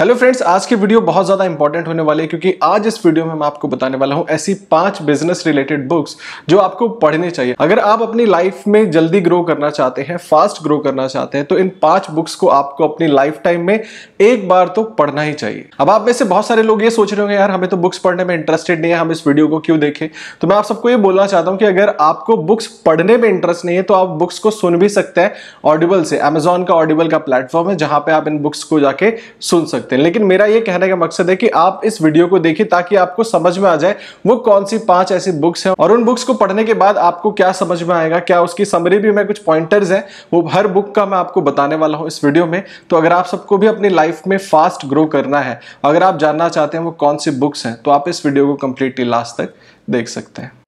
Hello friends आज की video बहुत ज़्यादा इंपॉर्टेंट होने वाली है क्योंकि आज इस वीडियो में मैं आपको बताने वाला हूँ ऐसी पाँच बिज़नेस रिलेटेड बुक्स जो आपको पढ़ने चाहिए। अगर आप अपनी लाइफ में जल्दी ग्रो करना चाहते हैं फास्ट ग्रो करना चाहते हैं तो इन पाँच बुक्स को आपको अपनी लाइफ टाइम में एक बार तो पढ़ना ही चाहिए। अब आप में से बहुत सारे लोग ये सोच रहे होंगे, यार हमें तो बुक्स पढ़ने में इंटरेस्टेड नहीं है, हम इस वीडियो को क्यों देखें? तो मैं आप सबको ये बोलना चाहता हूँ कि अगर आपको बुक्स पढ़ने में इंटरेस्ट नहीं है तो आप बुक्स को सुन भी सकते हैं ऑडिबल से। अमेजोन का ऑडिबल का प्लेटफॉर्म है, जहाँ पे आप इन बुक्स को जाके सुन सकते सकते हैं। लेकिन मेरा ये कहने का मकसद है कि आप इस वीडियो को देखिए ताकि आपको समझ में आ जाए वो कौन सी पाँच ऐसी बुक्स हैं और उन बुक्स को पढ़ने के बाद आपको क्या समझ में आएगा, क्या उसकी समरी भी मैं कुछ पॉइंटर्स हैं, वो हर बुक का मैं आपको बताने वाला हूँ इस वीडियो में। तो अगर आप सबको भी अपनी लाइफ में फास्ट ग्रो करना है, अगर आप जानना चाहते हैं वो कौन सी बुक्स हैं तो आप इस वीडियो को कंप्लीटली लास्ट तक देख सकते हैं।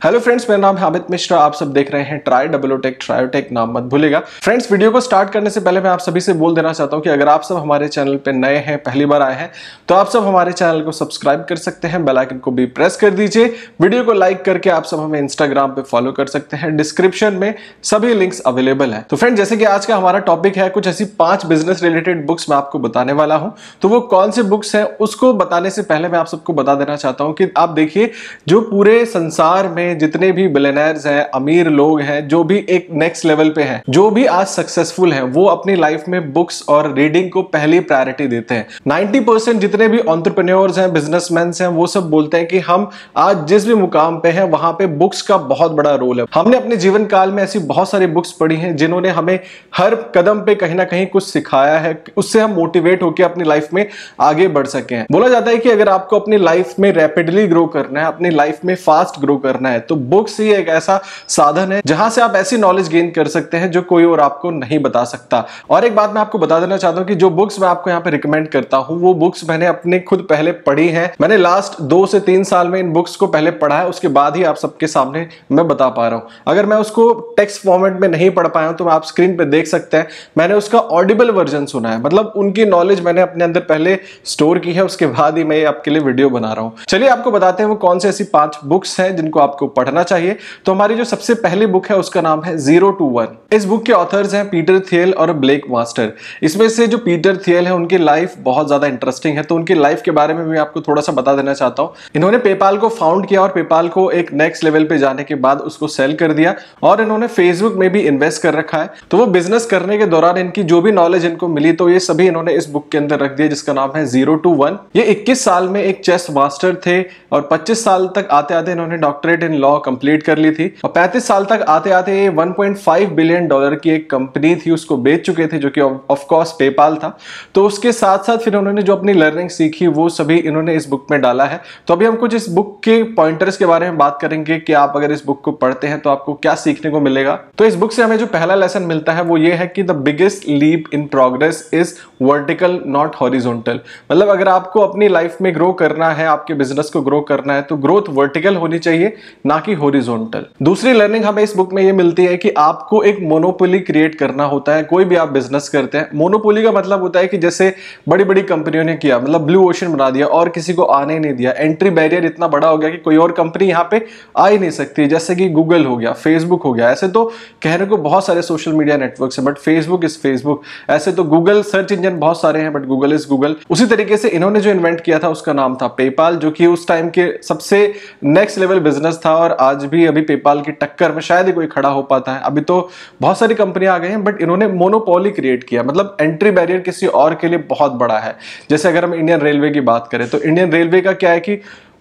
हेलो फ्रेंड्स मेरा नाम है अमित मिश्रा, आप सब देख रहे हैं ट्राई डब्लोटेक ट्रायोटेक नाम मत भूलेगा फ्रेंड्स वीडियो को स्टार्ट करने से पहले मैं आप सभी से बोल देना चाहता हूँ कि अगर आप सब हमारे चैनल पे नए हैं, पहली बार आए हैं तो आप सब हमारे चैनल को सब्सक्राइब कर सकते हैं बेल आइकन को भी प्रेस कर दीजिए। वीडियो को लाइक करके आप सब हमें इंस्टाग्राम पे फॉलो कर सकते हैं। डिस्क्रिप्शन में सभी लिंक्स अवेलेबल है। तो फ्रेंड जैसे कि आज का हमारा टॉपिक है, कुछ ऐसी पाँच बिज़नेस रिलेटेड बुक्स मैं आपको बताने वाला हूँ। तो वो कौन से बुक्स हैं, उसको बताने से पहले मैं आप सबको बता देना चाहता हूँ कि आप देखिए, जो पूरे संसार में में जितने भी बिलेनर्स हैं, अमीर लोग हैं, जो भी एक नेक्स्ट लेवल पे हैं, जो भी आज सक्सेसफुल हैं, वो अपनी लाइफ में बुक्स और रीडिंग को पहली प्रायोरिटी देते हैं। 90 जितने भी ऑन्टरप्रेन्योर्स हैं बिजनेसमैन हैं, वो सब बोलते हैं कि हम आज जिस भी मुकाम पे हैं, वहाँ पे बुक्स का बहुत बड़ा रोल है। हमने अपने जीवन काल में ऐसी बहुत सारी बुक्स पढ़ी हैं, जिन्होंने हमें हर कदम पे कहीं ना कहीं कुछ सिखाया है, उससे हम मोटिवेट होकर अपनी लाइफ में आगे बढ़ सके हैं। बोला जाता है कि अगर आपको अपनी लाइफ में रैपिडली ग्रो करना है, अपनी लाइफ में फास्ट ग्रो करना है तो बुक्स ही एक ऐसा साधन है जहाँ से आप ऐसी नॉलेज गेन कर सकते हैं जो कोई और आपको नहीं बता सकता। और एक बात मैं आपको बता देना चाहता हूँ कि जो बुक्स मैं आपको यहाँ पे रिकमेंड करता हूँ, वो बुक्स मैंने अपने खुद पहले पढ़ी है। मैंने लास्ट दो से तीन साल में इन बुक्स को पहले पढ़ा है, उसके बाद ही आप सबके सामने मैं बता पा रहा हूँ। अगर मैं उसको टेक्स्ट फॉर्मेट में नहीं पढ़ पाया तो आप स्क्रीन पर देख सकते हैं, मैंने उसका ऑडिबल वर्जन सुना है। मतलब उनकी नॉलेज मैंने अपने अंदर पहले स्टोर की है, उसके बाद ही मैं आपके लिए वीडियो बना रहा हूँ। चलिए आपको बताते हैं वो कौन सी ऐसी पाँच बुक्स हैं जिनको आपको पढ़ना चाहिए। तो हमारी जो सबसे पहली बुक है, उसका नाम है ज़ीरो टू वन इस बुक के ऑथर्स हैं पीटर थियल और ब्लेक मास्टर इसमें से जो पीटर थियल है, उनकी लाइफ बहुत ज़्यादा इंटरेस्टिंग है। तो उनकी लाइफ के बारे में मैं आपको थोड़ा सा बता देना चाहता हूँ। इन्होंने पेपाल को फाउंड किया और पेपाल को एक नेक्स्ट लेवल पे जाने के बाद उसको सेल कर दिया और इन्होंने फेसबुक में भी इन्वेस्ट कर रखा है। तो वो बिज़नेस करने के दौरान इनकी जो भी नॉलेज इनको मिली तो ये सभी इन्होंने इस बुक के अंदर रख दिया, जिसका नाम है ज़ीरो टू वन ये इक्कीस साल में एक चेस मास्टर थे और पच्चीस साल तक आते आते इन्होंने डॉक्टरेट इन लॉ कंप्लीट कर ली थी। और 35 साल तक आते आते ये 1.5 बिलियन डॉलर की एक कंपनी थी, उसको बेच चुके थे, जो कि ऑफ़ कोर्स पेपाल था। तो उसके साथ साथ फिर उन्होंने जो अपनी लर्निंग सीखी, वो सभी इन्होंने इस बुक में डाला है। तो अभी हम कुछ इस बुक के पॉइंटर्स के बारे में बात करेंगे कि आप अगर इस बुक को पढ़ते हैं तो आपको क्या सीखने को मिलेगा। तो इस बुक से हमें जो पहला लेसन मिलता है, वो ये है कि the biggest leap in progress is vertical not horizontal मतलब अगर आपको अपनी लाइफ में ग्रो करना है, आपके बिज़नेस को ग्रो करना है तो ग्रोथ वर्टिकल होनी चाहिए ना कि हॉरिजॉन्टल दूसरी लर्निंग हमें इस बुक में ये मिलती है कि आपको एक मोनोपोली क्रिएट करना होता है, कोई भी आप बिज़नेस करते हैं। मोनोपोली का मतलब होता है कि जैसे बड़ी बड़ी कंपनियों ने किया मतलब ब्लू ओशन बना दिया और किसी को आने नहीं दिया। एंट्री बैरियर इतना बड़ा हो गया कि कोई और कंपनी यहाँ पे आ ही नहीं सकती। जैसे कि गूगल हो गया फेसबुक हो गया, ऐसे तो कहने को बहुत सारे सोशल मीडिया नेटवर्क है बट फेसबुक इज़ फेसबुक ऐसे तो गूगल सर्च इंजन बहुत सारे हैं बट गूगल इज़ गूगल उसी तरीके से इन्होंने जो इन्वेंट किया था, उसका नाम था पेपाल जो कि उस टाइम के सबसे नेक्स्ट लेवल बिज़नेस था। और आज भी अभी पेपाल की टक्कर में शायद ही कोई खड़ा हो पाता है। अभी तो बहुत सारी कंपनियाँ आ गई हैं बट इन्होंने मोनोपोली क्रिएट किया। मतलब एंट्री बैरियर किसी और के लिए बहुत बड़ा है। जैसे अगर हम इंडियन रेलवे की बात करें तो इंडियन रेलवे का क्या है कि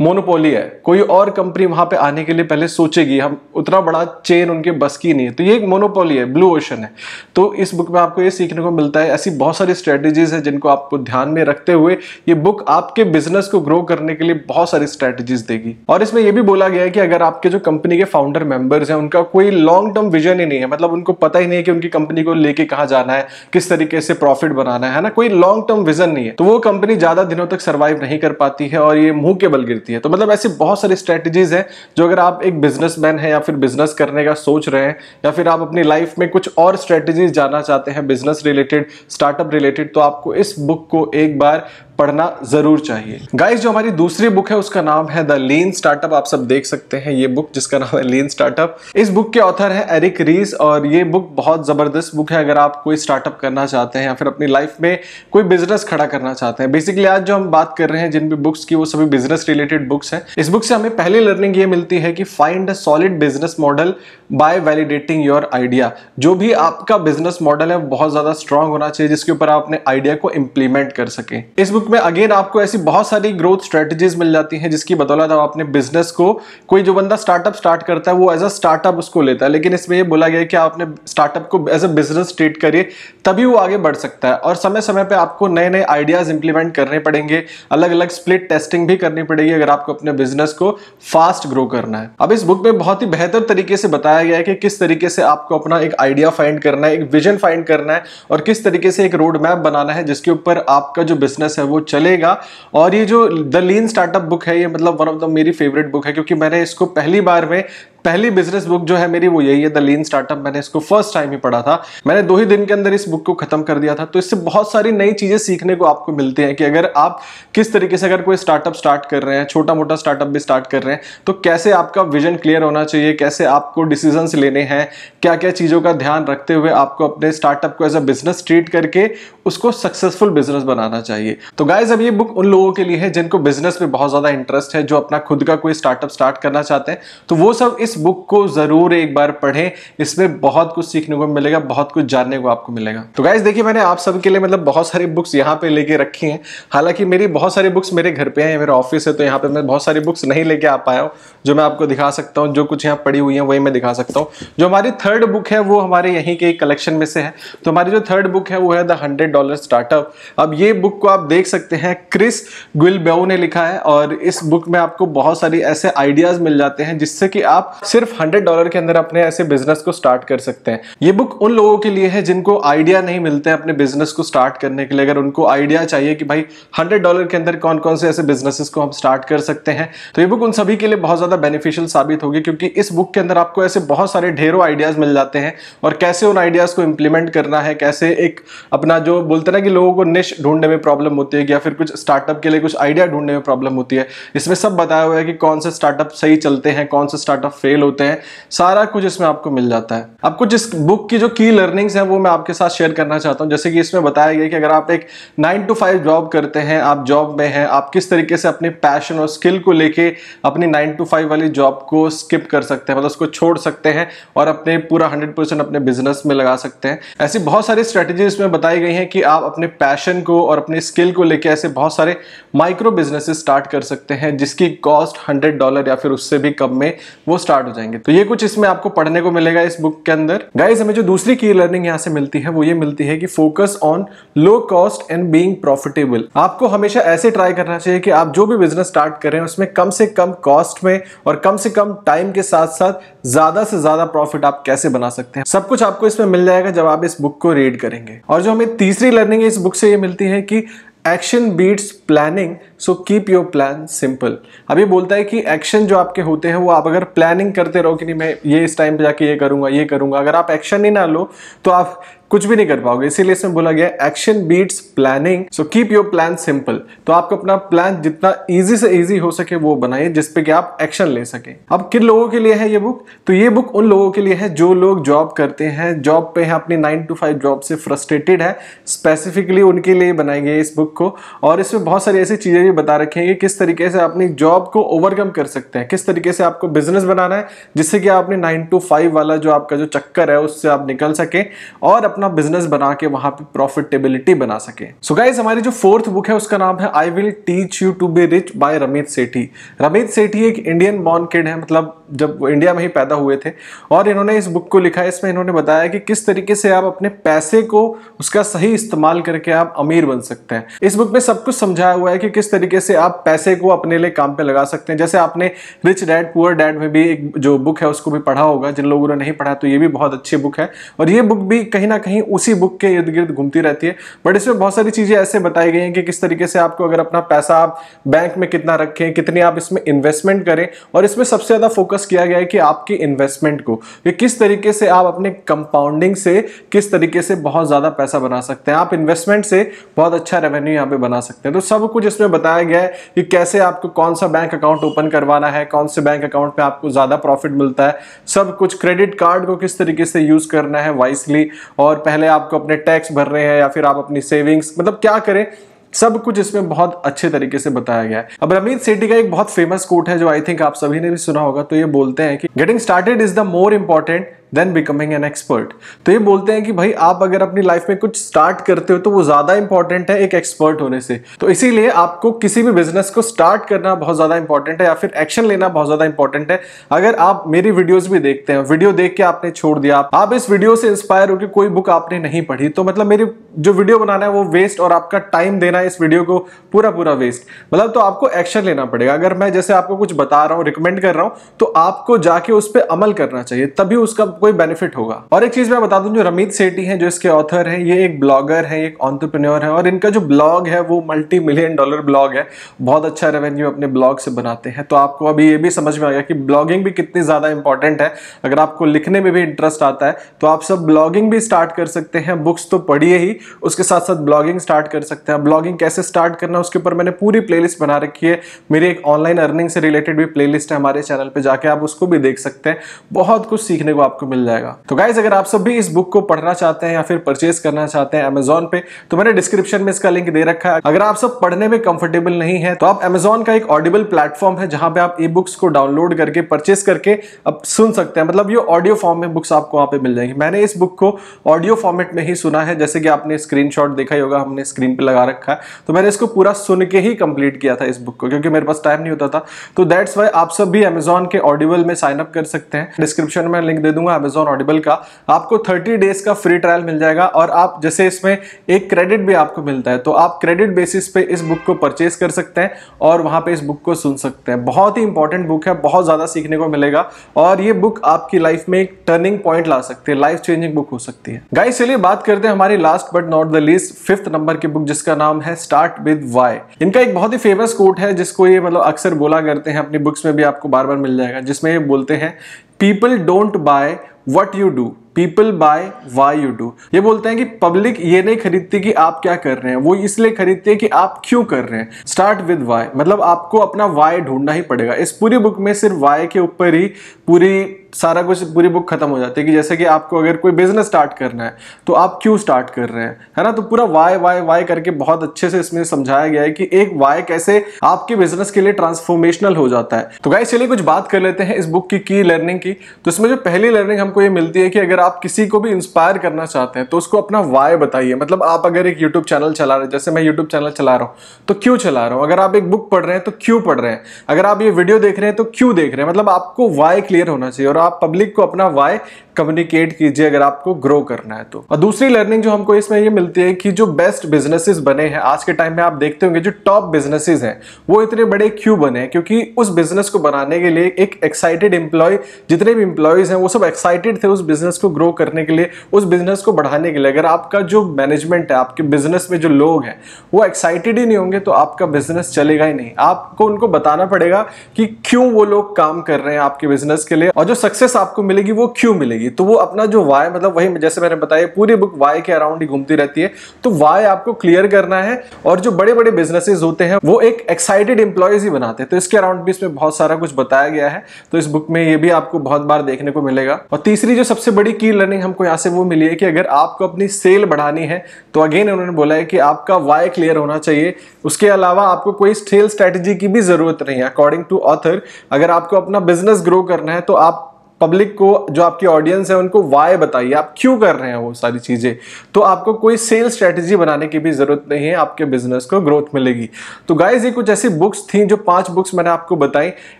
मोनोपोली है। कोई और कंपनी वहाँ पे आने के लिए पहले सोचेगी, हम उतना बड़ा चेन उनके बस की नहीं है। तो ये एक मोनोपोली है ब्लू ओशन है। तो इस बुक में आपको ये सीखने को मिलता है, ऐसी बहुत सारी स्ट्रेटेजीज है जिनको आपको ध्यान में रखते हुए ये बुक आपके बिज़नेस को ग्रो करने के लिए बहुत सारी स्ट्रेटेजीज देगी। और इसमें यह भी बोला गया है कि अगर आपके जो कंपनी के फाउंडर मेंबर्स हैं, उनका कोई लॉन्ग टर्म विजन ही नहीं है मतलब उनको पता ही नहीं है कि उनकी कंपनी को लेके कहा जाना है, किस तरीके से प्रॉफिट बनाना है ना? कोई लॉन्ग टर्म विजन नहीं है। तो वो कंपनी ज़्यादा दिनों तक सर्वाइव नहीं कर पाती है और ये मुँह के बल गिरती देती है। तो मतलब ऐसी बहुत सारी स्ट्रेटजीज है जो अगर आप एक बिजनेसमैन है या फिर बिज़नेस करने का सोच रहे हैं या फिर आप अपनी लाइफ में कुछ और स्ट्रेटजीज जानना चाहते हैं बिज़नेस रिलेटेड स्टार्टअप रिलेटेड तो आपको इस बुक को एक बार पढ़ना ज़रूर चाहिए। गाइस जो हमारी दूसरी बुक है, उसका नाम है द लीन स्टार्टअप आप सब देख सकते हैं ये बुक जिसका नाम है लीन स्टार्टअप इस बुक के ऑथर है एरिक रीस और ये बुक बहुत ज़बरदस्त बुक है। अगर आप कोई स्टार्टअप करना चाहते हैं या फिर अपनी लाइफ में कोई बिज़नेस खड़ा करना चाहते हैं बेसिकली आज जो हम बात कर रहे हैं, जिन भी बुक्स की, वो सभी बिज़नेस रिलेटेड बुक्स हैं. इस बुक से हमें पहली लर्निंग ये मिलती है कि find a solid business model by validating your idea जो भी आपका बिज़नेस मॉडल है बहुत ज़्यादा स्ट्रांग होना चाहिए, जिसके ऊपर आप अपने आइडिया को इंप्लीमेंट कर सके. इस बुक में अगेन आपको ऐसी बहुत सारी ग्रोथ स्ट्रेटेजीज मिल जाती हैं, जिसकी बदौलत आप अपने बिज़नेस को, कोई जो बंदा स्टार्टअप स्टार्ट करता है, वो एज अ स्टार्टअप उसको लेता है. लेकिन इसमें ये बोला गया कि आप अपने स्टार्टअप को एज अ बिज़नेस ट्रीट करिए, तभी वो आगे बढ़ सकता है. और समय समय पर आपको नए नए आइडियाज़ इंप्लीमेंट करने पड़ेंगे. अलग अलग स्प्लिट टेस्टिंग भी करनी पड़ेगी. अगर आपको अपने बिज़नेस को फास्ट ग्रो करना है। अब इस बुक में बहुत ही बेहतर तरीके से बताया गया है कि किस तरीके से आपको अपना एक आइडिया फाइंड करना है, एक विजन फाइंड करना है और किस तरीके से एक रोड मैप बनाना है जिसके ऊपर आपका जो बिज़नेस है वो चलेगा। और ये जो द लीन स्टार्टअप बुक है, ये मतलब वन ऑफ़ द मेरी फेवरेट बुक है, क्योंकि मैंने इसको पहली बार में पहली बिज़नेस बुक जो है मेरी वो यही है द लीन स्टार्टअप मैंने इसको फ़र्स्ट टाइम ही पढ़ा था। मैंने दो ही दिन के अंदर इस बुक को खत्म कर दिया था। तो इससे बहुत सारी नई चीज़ें सीखने को आपको मिलती हैं कि अगर आप किस तरीके से अगर कोई स्टार्टअप स्टार्ट कर रहे हैं छोटा मोटा स्टार्टअप भी स्टार्ट कर रहे हैं तो कैसे आपका विजन क्लियर होना चाहिए? कैसे आपको डिसीज़न लेने हैं? क्या क्या चीज़ों का ध्यान रखते हुए आपको अपने स्टार्टअप को एज अ बिज़नेस ट्रीट करके उसको सक्सेसफुल बिज़नेस बनाना चाहिए? तो गाइज़ अब ये बुक उन लोगों के लिए है जिनको बिज़नेस में बहुत ज़्यादा इंटरेस्ट है, जो अपना खुद का कोई स्टार्टअप स्टार्ट करना चाहते हैं। तो वो सब इस बुक को ज़रूर एक बार पढ़ें। इसमें बहुत कुछ सीखने को मिलेगा, बहुत कुछ जानने को आपको मिलेगा। तो गाइज़ देखिए, मैंने आप सबके लिए मतलब बहुत सारी बुक्स यहाँ पे लेके रखी हैं। हालाँकि मेरी बहुत सारी बुक्स मेरे घर पे हैं, मेरा ऑफ़िस है तो यहाँ पे मैं बहुत सारी बुक्स नहीं लेके आ पाया हूँ, जो मैं आपको दिखा सकता हूँ। जो कुछ यहाँ पड़ी हुई है, वही मैं दिखा सकता हूँ। जो हमारी थर्ड बुक है, वो हमारे यहीं के कलेक्शन में से है। तो हमारी जो थर्ड बुक है, वो है द हंड्रेड डॉलर स्टार्टअप अब ये बुक को आप देख सकते हैं क्रिस ग्विलबेओ ने लिखा है, और इस बुक में आपको बहुत सारी ऐसे आइडियाज़ मिल जाते हैं, जिससे कि आप सिर्फ़ हंड्रेड डॉलर के अंदर अपने ऐसे बिज़नेस को स्टार्ट कर सकते हैं। ये बुक उन लोगों के लिए है जिनको आइडिया नहीं मिलते हैं अपने बिज़नेस को स्टार्ट करने के लिए। अगर उनको आइडिया चाहिए कि भाई हंड्रेड डॉलर के अंदर कौन कौन से ऐसे बिजनेसेस को हम स्टार्ट कर सकते हैं तो ये बुक उन सभी के लिए बहुत ज़्यादा बेनिफिशियल साबित होगी क्योंकि इस बुक के अंदर आपको ऐसे बहुत सारे ढेरों आइडियाज़ मिल जाते हैं और कैसे उन आइडियाज़ को इंप्लीमेंट करना है, कैसे एक अपना जो बोलते ना कि लोगों को निश ढूँढने में प्रॉब्लम होती है या फिर कुछ स्टार्टअप के लिए कुछ आइडिया ढूँढने में प्रॉब्लम होती है। इसमें सब बताया हुआ है कि कौन से स्टार्टअप सही चलते हैं, कौन से स्टार्टअप फेल होते हैं, सारा कुछ इसमें आपको मिल जाता है। आपको जिस बुक की जो की लर्निंग्स हैं, वो मैं आपके साथ शेयर करना चाहता हूँ। जैसे कि इसमें बताया गया कि अगर आप एक नाइन टू फाइव जॉब करते हैं, आप जॉब में हैं, आप किस तरीके से अपने पैशन और स्किल को लेके अपनी नाइन टू फाइव वाली जॉब को स्किप कर सकते हैं मतलब उसको छोड़ सकते हैं और अपने पूरा हंड्रेड अपने बिज़नेस में लगा सकते हैं। ऐसी बहुत सारी स्ट्रेटेजी इसमें बताई गई हैं कि आप अपने पैशन को और अपने स्किल को लेके ऐसे बहुत सारे माइक्रो बिज़नेस स्टार्ट कर सकते हैं, जिसकी कॉस्ट हंड्रेड डॉलर या फिर उससे भी कम में वो स्टार्ट हो जाएँगे। तो ये कुछ इसमें आपको पढ़ने को मिलेगा इस बुक के अंदर। गाइस हमें जो दूसरी की लर्निंग यहाँ से मिलती है, वो ये मिलती है कि focus on low cost and being profitable आपको हमेशा ऐसे ट्राई करना चाहिए कि आप जो भी बिज़नेस स्टार्ट करें उसमें कम से कम कॉस्ट में और कम से कम टाइम के साथ साथ ज़्यादा से ज़्यादा प्रॉफिट आप कैसे बना सकते हैं। सब कुछ आपको इसमें मिल जाएगा जब आप इस बुक को रीड करेंगे। और जो हमें तीसरी लर्निंग इस बुक से ये मिलती है कि action beats planning so keep your plan simple अब ये बोलता है कि एक्शन जो आपके होते हैं, वो आप अगर प्लानिंग करते रहो कि नहीं, मैं ये इस टाइम पे जाके ये करूँगा ये करूँगा, अगर आप एक्शन ही ना लो तो आप कुछ भी नहीं कर पाओगे। इसीलिए इसमें बोला गया action beats planning so keep your plan simple तो आपको अपना प्लान जितना इजी से इजी हो सके वो बनाइए जिसपे कि आप एक्शन ले सके। अब किन लोगों के लिए है ये बुक तो ये बुक उन लोगों के लिए है जो लोग जॉब करते हैं जॉब पे है, अपनी नाइन टू फाइव जॉब से फ्रस्ट्रेटेड है। स्पेसिफिकली उनके लिए बनाई गई इस बुक को। और इसमें बहुत सारी ऐसी चीज़ें भी बता रखी हैं कि किस तरीके से अपनी जॉब को ओवरकम कर सकते हैं। किस तरीके से आपको बिज़नेस बनाना है, जिससे कि आप अपने नाइन टू फाइव वाला जो आपका जो चक्कर है, उससे आप निकल सके। और अपना बिज़नेस बना के वहाँ पे प्रॉफिटेबिलिटी बना सके। सो so गाइज़ हमारी जो फोर्थ बुक है, उसका नाम है I will teach you to be rich by Ramit Sethi Ramit Sethi एक इंडियन बॉर्न किड है मतलब जब इंडिया में ही पैदा हुए थे, और इन्होंने इस बुक को लिखा है। इसमें इन्होंने बताया कि किस तरीके से आप अपने पैसे को उसका सही इस्तेमाल करके आप अमीर बन सकते हैं। इस बुक में सब कुछ समझाया हुआ है कि किस तरीके से आप पैसे को अपने लिए काम पे लगा सकते हैं। जैसे आपने रिच डैड पुअर डैड में भी एक जो बुक है, उसको भी पढ़ा होगा। जिन लोगों ने नहीं पढ़ा तो ये भी बहुत अच्छी बुक है। और ये बुक भी कहीं ना कहीं उसी बुक के इर्द गिर्द घूमती रहती है। बट इसमें बहुत सारी चीज़ें ऐसे बताई गई हैं कि किस तरीके से आपको अगर अपना पैसा आप बैंक में कितना रखें, कितनी आप इसमें इन्वेस्टमेंट करें और इसमें सबसे ज़्यादा फोकस किया गया है कि आपकी इन्वेस्टमेंट को, कि किस तरीके से आप अपने कंपाउंडिंग से किस तरीके से बहुत ज़्यादा पैसा बना सकते हैं। आप इन्वेस्टमेंट से बहुत अच्छा रेवेन्यू यहाँ पे बना सकते हैं। तो सब कुछ इसमें बताया गया है कि कैसे आपको कौन सा बैंक अकाउंट ओपन करवाना है, कौन से बैंक अकाउंट पे आपको ज़्यादा प्रॉफिट मिलता है। सब कुछ क्रेडिट कार्ड को किस तरीके से यूज़ करना है वाइसली और पहले आपको अपने टैक्स भर रहे हैं या फिर आप अपनी सेविंग्स मतलब क्या करें, सब कुछ इसमें बहुत अच्छे तरीके से बताया गया है। अब रमीत सेठी का एक बहुत फ़ेमस कोट है, जो आई थिंक आप सभी ने भी सुना होगा तो ये बोलते हैं कि getting started is the more important than becoming an expert तो ये बोलते हैं कि भाई, आप अगर अपनी लाइफ में कुछ स्टार्ट करते हो तो वो ज़्यादा इंपॉर्टेंट है एक एक्सपर्ट होने से। तो इसीलिए आपको किसी भी बिज़नेस को स्टार्ट करना बहुत ज़्यादा इंपॉर्टेंट है या फिर एक्शन लेना बहुत ज़्यादा इंपॉर्टेंट है। अगर आप मेरी वीडियोज़ भी देखते हैं वीडियो देख के आपने छोड़ दिया, आप इस वीडियो से इंस्पायर होकर कोई बुक आपने नहीं पढ़ी तो मतलब मेरी जो वीडियो बनाना है वो वेस्ट और आपका टाइम देना इस वीडियो को पूरा पूरा वेस्ट मतलब तो आपको एक्शन लेना पड़ेगा। अगर मैं जैसे आपको कुछ बता रहा हूँ रिकमेंड कर रहा हूँ तो आपको जाके उस पर अमल करना चाहिए। तभी उसका कोई बेनिफिट होगा। और एक चीज़ मैं बता दूँ, जो रमीत सेठी हैं, जो इसके ऑथर हैं, ये एक ब्लॉगर है, एक ऑन्टरप्रेन्योर है, और इनका जो ब्लॉग है, वो मल्टी मिलियन डॉलर ब्लॉग है। बहुत अच्छा रेवेन्यू अपने ब्लॉग से बनाते हैं। तो आपको अभी ये भी समझ में आ गया कि ब्लॉगिंग भी कितनी ज़्यादा इंपॉर्टेंट है। अगर आपको लिखने में भी इंटरेस्ट आता है तो आप सब ब्लॉगिंग भी स्टार्ट कर सकते हैं। बुक्स तो पढ़िए ही, उसके साथ साथ ब्लॉगिंग स्टार्ट कर सकते हैं। ब्लॉगिंग कैसे स्टार्ट करना, उसके ऊपर मैंने पूरी प्लेलिस्ट बना रखी है। मेरी एक ऑनलाइन अर्निंग से रिलेटेड भी प्लेलिस्ट है हमारे चैनल पे, जाके आप उसको भी देख सकते हैं। बहुत कुछ सीखने को आपको मिल जाएगा। तो गाइज़ अगर आप सब भी इस बुक को पढ़ना चाहते हैं या फिर परचेज करना चाहते हैं अमेजोन पे तो मैंने डिस्क्रिप्शन में इसका लिंक दे रखा है। अगर आप सब पढ़ने में कंफर्टेबल नहीं है तो आप अमेजोन का एक ऑडिबल प्लेटफॉर्म है, जहाँ पे आप ई बुक्स को डाउनलोड करके परचेज करके अब सुन सकते हैं। मतलब ये ऑडियो फॉर्म में बुक्स आपको वहाँ पे मिल जाएँगी। मैंने इस बुक को ऑडियो फॉर्मेट में ही सुना है, जैसे कि आपने स्क्रीन देखा ही होगा, हमने स्क्रीन पे लगा रखा है। तो मैंने इसको पूरा सुन के ही कंप्लीट किया था इस बुक को, क्योंकि मेरे पास टाइम नहीं होता था। तो दैट्स वाई आप सब भी अमेजोन के ऑडिबल में साइन अप कर सकते हैं। डिस्क्रिप्शन में लिंक दे दूँगा अमेजोन ऑडिबल का, आपको 30 डेज़ का फ्री ट्रायल मिल जाएगा और आप जैसे इसमें एक क्रेडिट भी आपको मिलता है तो आप क्रेडिट बेसिस पे इस बुक को परचेज कर सकते हैं और वहाँ पे इस बुक को सुन सकते हैं। बहुत ही इंपॉर्टेंट बुक है, बहुत ज़्यादा सीखने को मिलेगा और ये बुक आपकी लाइफ में एक टर्निंग पॉइंट ला सकती है लाइफ चेंजिंग बुक हो सकती है। गाइस चलिए बात करते हैं हमारी last but not the least fifth number की बुक जिसका नाम है स्टार्ट विद वाई इनका एक बहुत ही फ़ेमस कोट है जिसको ये मतलब अक्सर बोला करते हैं, अपनी बुक्स में भी आपको बार बार मिल जाएगा, जिसमें ये बोलते हैं people don't buy what you do people buy why you do ये बोलते हैं कि पब्लिक ये नहीं खरीदती कि आप क्या कर रहे हैं। वो इसलिए खरीदती है कि आप क्यों कर रहे हैं। स्टार्ट विद वाई मतलब आपको अपना वाई ढूंढना ही पड़ेगा। इस पूरी बुक में सिर्फ़ वाई के ऊपर ही पूरी सारा कुछ पूरी बुक खत्म हो जाती है कि जैसे कि आपको अगर कोई बिज़नेस स्टार्ट करना है तो आप क्यों स्टार्ट कर रहे हैं? है ना? तो पूरा वाई वाई वाई करके बहुत अच्छे से इसमें समझाया गया है कि एक वाई कैसे आपके बिज़नेस के लिए ट्रांसफॉर्मेशनल हो जाता है। तो गाइस चलिए कुछ बात कर लेते हैं इस बुक की की लर्निंग की। तो इसमें जो पहली लर्निंग हमको ये मिलती है कि अगर आप किसी को भी इंस्पायर करना चाहते हैं तो उसको अपना वाई बताइए। मतलब आप अगर एक यूट्यूब चैनल चला रहे हैं, जैसे मैं यूट्यूब चैनल चला रहा हूँ तो क्यों चला रहा हूँ? अगर आप एक बुक पढ़ रहे हैं तो क्यों पढ़ रहे हैं? अगर आप ये वीडियो देख रहे हैं तो क्यों देख रहे हैं? मतलब आपको वाई क्लियर होना चाहिए और आप पब्लिक को अपना वाई कम्युनिकेट कीजिए अगर आपको ग्रो करना है तो। और दूसरी लर्निंग जो हमको इसमें ये मिलती है कि जो बेस्ट बिजनेसेस बने हैं, आज के टाइम में आप देखते होंगे जो टॉप बिजनेसेस हैं, वो इतने बड़े क्यों बने हैं? क्योंकि उस बिज़नेस को बनाने के लिए एक एक्साइटेड एम्प्लॉय जितने भी एम्प्लॉयज़ हैं, वो सब एक्साइटेड थे उस बिज़नेस को ग्रो करने के लिए, उस बिज़नेस को बढ़ाने के लिए। अगर आपका जो मैनेजमेंट है, आपके बिज़नेस में जो लोग हैं, वो एक्साइटेड ही नहीं होंगे तो आपका बिज़नेस चलेगा ही नहीं। आपको उनको बताना पड़ेगा कि क्यों वो लोग काम कर रहे हैं आपके बिज़नेस के लिए। और जो सक्सेस आपको मिलेगी, वो क्यों मिलेगी? तो वो अपना जो वाई मतलब वही जैसे मैंने बताया, पूरी बुक वाई के अराउंड ही घूमती रहती है। तो वाई आपको क्लियर करना है और जो बड़े बड़े बिजनेसेस होते हैं, वो एक एक्साइटेड इंप्लॉयज ही बनाते हैं। तो इसके अराउंड भी इसमें बहुत सारा कुछ बताया गया है। तो इस बुक में ये भी आपको बहुत बार देखने को मिलेगा। और तीसरी जो सबसे बड़ी की लर्निंग हमको यहाँ से वो मिली है कि अगर आपको अपनी सेल बढ़ानी है तो अगेन उन्होंने बोला है कि आपका वाई क्लियर होना चाहिए। उसके अलावा आपको कोई सेल स्ट्रेटेजी की भी ज़रूरत नहीं है। अकॉर्डिंग टू ऑथर अगर आपको अपना बिज़नेस ग्रो करना है तो आप पब्लिक को, जो आपकी ऑडियंस है, उनको वाई बताइए, आप क्यों कर रहे हैं वो सारी चीज़ें? तो आपको कोई सेल स्ट्रेटेजी बनाने की भी ज़रूरत नहीं है, आपके बिज़नेस को ग्रोथ मिलेगी। तो गाइज़ ये कुछ ऐसी बुक्स थी जो पाँच बुक्स मैंने आपको बताई।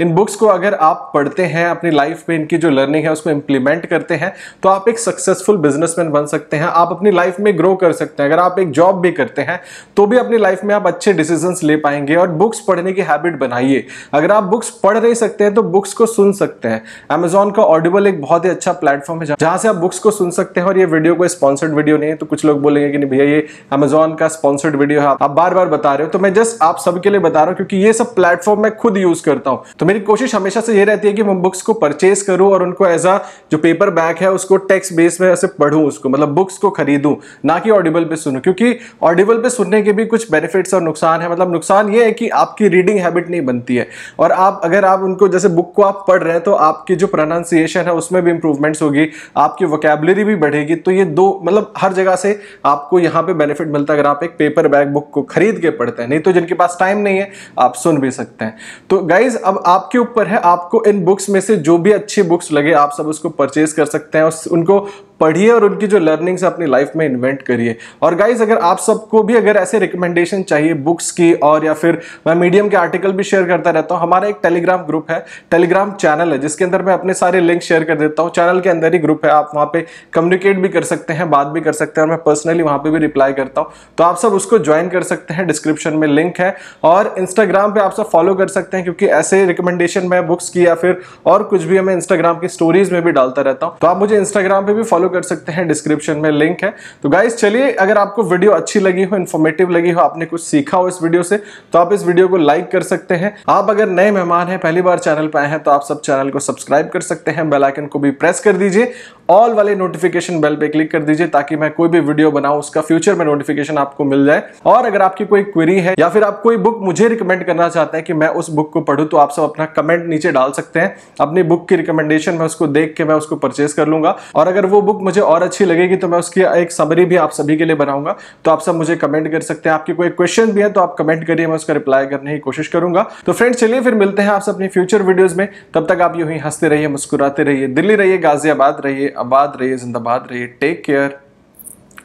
इन बुक्स को अगर आप पढ़ते हैं, अपनी लाइफ में इनकी जो लर्निंग है, उसको इंप्लीमेंट करते हैं तो आप एक सक्सेसफुल बिजनेसमैन बन सकते हैं। आप अपनी लाइफ में ग्रो कर सकते हैं। अगर आप एक जॉब भी करते हैं तो भी अपनी लाइफ में आप अच्छे डिसीज़न ले पाएँगे और बुक्स पढ़ने की हैबिट बनाइए। अगर आप बुक्स पढ़ नहीं सकते हैं तो बुक्स को सुन सकते हैं। अमेजोन का ऑडिबल एक बहुत ही अच्छा प्लेटफॉर्म है जहाँ से आप बुक्स को सुन सकते हैं और ये वीडियो कोई स्पॉन्सर्ड वीडियो नहीं है तो कुछ लोग बोलेंगे कि नहीं भैया, ये अमेजोन का स्पॉन्सर्ड वीडियो है। आप बार बार बता रहे हो तो मैं जस्ट आप सबके लिए बता रहा हूँ, क्योंकि ये सब प्लेटफॉर्म मैं खुद यूज़ करता हूँ। तो मेरी कोशिश हमेशा से ये रहती है कि मैं बुक्स को परचेज करूँ और उनको एज अ जो पेपर बैक है, उसको टेक्स्ट बेस में ऐसे पढ़ूं उसको मतलब बुक्स को खरीदूं, ना कि ऑडिबल पे सुनूं। क्योंकि ऑडिबल पे सुनने के भी कुछ बेनिफिट्स और नुकसान है। मतलब नुकसान ये है कि आपकी रीडिंग हैबिट नहीं बनती है। और आप अगर आप उनको जैसे बुक को आप पढ़ रहे हैं तो आपकी जो प्रोनाउंसिएशन है, उसमें भी इंप्रूवमेंट्स होगी, आपकी वोकेबलरी भी बढ़ेगी तो ये दो मतलब हर जगह से आपको यहाँ पे बेनिफिट मिलता है, अगर आप एक पेपर बैग बुक को खरीद के पढ़ते हैं, नहीं तो जिनके पास टाइम नहीं है, आप सुन भी सकते हैं। तो गाइज़ अब आपके ऊपर है, आपको इन बुक्स में से जो भी अच्छी बुक्स लगे, आप सब उसको परचेज कर सकते हैं उनको पढ़िए और उनकी जो लर्निंग्स अपनी लाइफ में इन्वेंट करिए। और गाइज़ अगर आप सबको भी अगर ऐसे रिकमेंडेशन चाहिए बुक्स की और या फिर मैं मीडियम के आर्टिकल भी शेयर करता रहता हूँ, हमारा एक टेलीग्राम ग्रुप है टेलीग्राम चैनल है, जिसके अंदर मैं अपने सारे लिंक शेयर कर देता हूँ। चैनल के अंदर ही ग्रुप है, आप वहाँ पे कम्युनिकेट भी कर सकते हैं, बात भी कर सकते हैं और मैं पर्सनली वहाँ पर भी रिप्लाई करता हूँ। तो आप सब उसको ज्वाइन कर सकते हैं डिस्क्रिप्शन में लिंक है। और इंस्टाग्राम पर आप सब फॉलो कर सकते हैं, क्योंकि ऐसे रिकमेंडेशन मैं बुक्स की या फिर और कुछ भी मैं इंस्टाग्राम की स्टोरीज में भी डालता रहता हूँ। तो आप मुझे इंस्टाग्राम पर भी फॉलो कर सकते हैं डिस्क्रिप्शन में लिंक है। तो गाइज़ चलिए, अगर आपको वीडियो अच्छी लगी हो इन्फॉर्मेटिव लगी हो, आपने कुछ सीखा हो इस वीडियो से तो आप इस वीडियो को लाइक कर सकते हैं। आप अगर नए मेहमान हैं, पहली बार चैनल पर आए हैं तो आप सब चैनल को सब्सक्राइब कर सकते हैं बेल आइकन को भी प्रेस कर दीजिए। ऑल वाले नोटिफिकेशन बेल पे क्लिक कर दीजिए, ताकि मैं कोई भी वीडियो बनाऊँ, उसका फ्यूचर में नोटिफिकेशन आपको मिल जाए। और अगर आपकी कोई क्वेरी है, या फिर आप कोई बुक मुझे रिकमेंड करना चाहते हैं कि मैं उस बुक को पढ़ूं तो आप सब अपना कमेंट नीचे डाल सकते हैं। अपनी बुक की रिकमेंडेशन में उसको देख के मैं उसको परचेज कर लूँगा। और अगर वो बुक मुझे और अच्छी लगेगी तो मैं उसकी एक समरी भी आप सभी के लिए बनाऊँगा। तो आप सब मुझे कमेंट कर सकते हैं। आपके कोई क्वेश्चन भी है तो आप कमेंट करिए, मैं उसका रिप्लाई करने की कोशिश करूँगा। तो फ्रेंड्स चलिए फिर मिलते हैं आपसे अपनी फ्यूचर वीडियोज़ में। तब तक आप यू ही हँसते रहिए, मुस्कुराते रहिए, दिल्ली रहिए, गाजियाबाद रहिए, आबाद रहिए, जिंदाबाद रहिए। Take care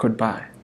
good bye